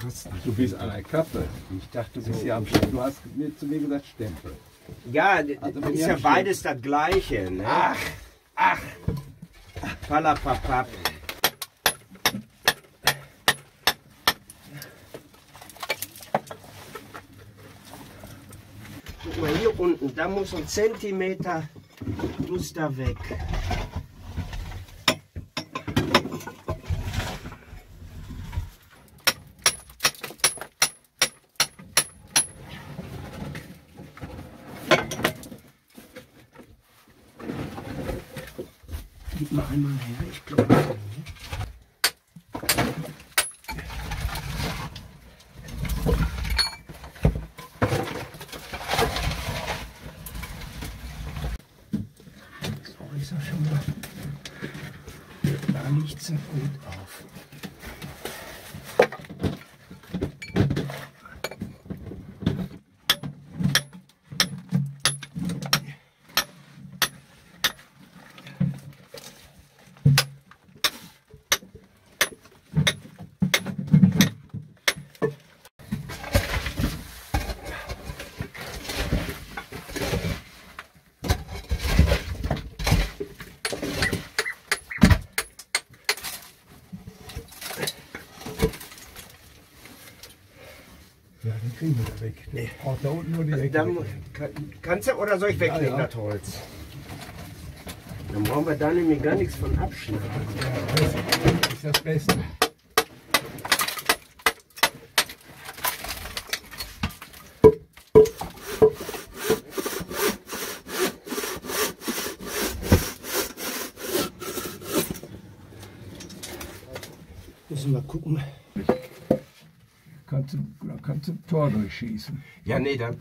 kosten. Du bist an der Kappe. Ich dachte, Du, bist so, ja am St- du hast mir, zu mir gesagt Stempel. ja, Also ist ja beides das Gleiche. Ne? Ach, ach. Palapapap. Guck mal hier unten, da muss ein Zentimeter muss da weg. Gib mal einmal her, ich glaube. So ist er schon mal. Da liegt es gut auf. Kriegen wir da weg. Der braucht da unten nur die Ecke. Dann, kann, kannst du oder soll ich wegnehmen, Ja, ja. das Holz? Dann brauchen wir da nämlich gar nichts von abschneiden. Ja, das ist das Beste. Müssen wir gucken. Kannst du, kannst du Tor durchschießen. Ja, nee, dann